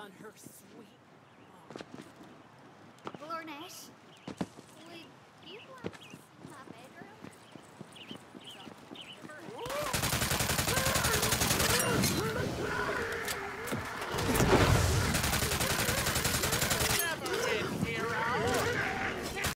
on her sweet. Oh. Lornesh,